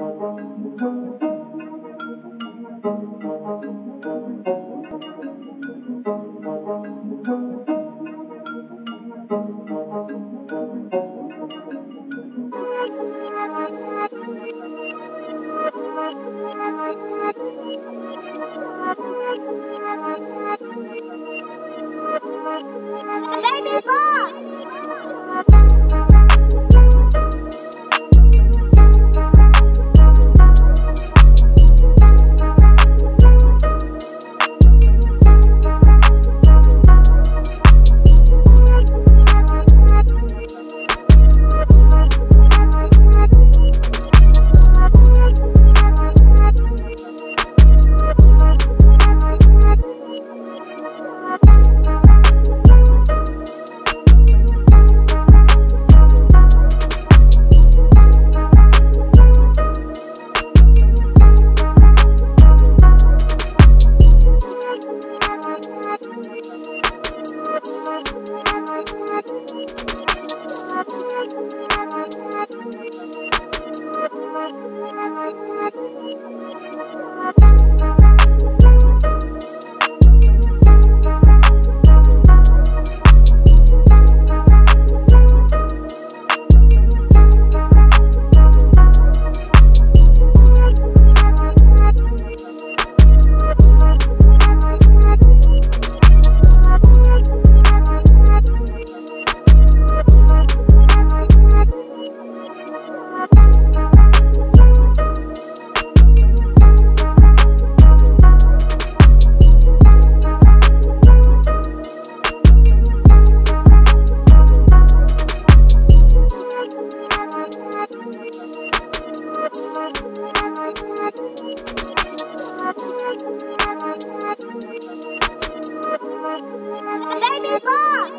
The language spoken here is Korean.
Baby boss! Baby boss!